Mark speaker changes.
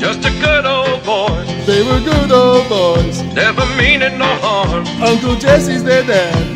Speaker 1: just a good old boy.
Speaker 2: They were good old boys.
Speaker 1: Never meaning no harm.
Speaker 2: Uncle Jesse's their dad.